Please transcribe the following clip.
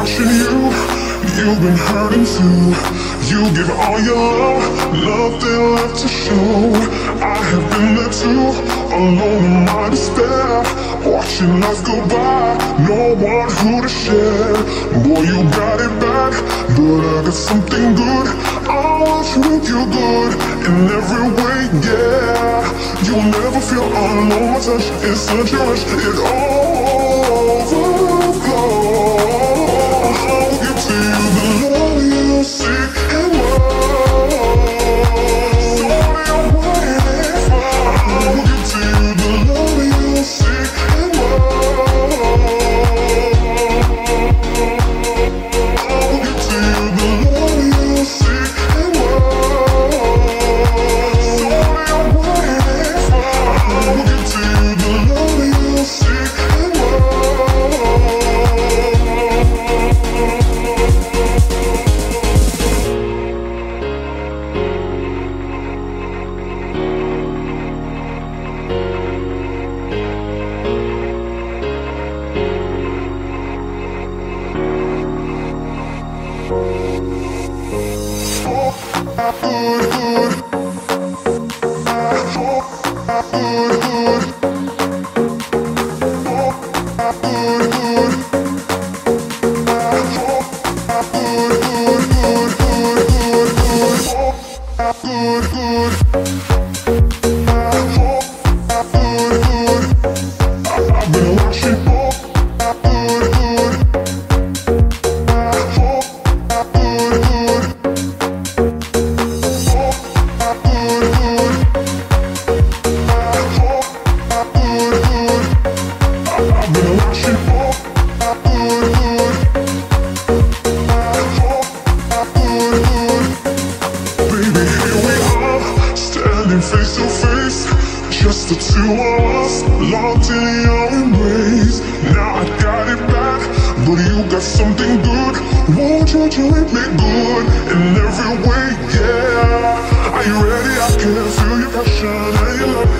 Watching you, you've been hurting too. You give all your love, nothing left to show. I have been there too, alone in my despair. Watching us go by, no one who to share. Boy, you got it back, but I got something good. I want to make you good in every way, yeah. You'll never feel alone. My touch is such a rush, it overflows. I've Won't you treat me good in every way? Yeah. Are you ready? I can feel your passion and your love.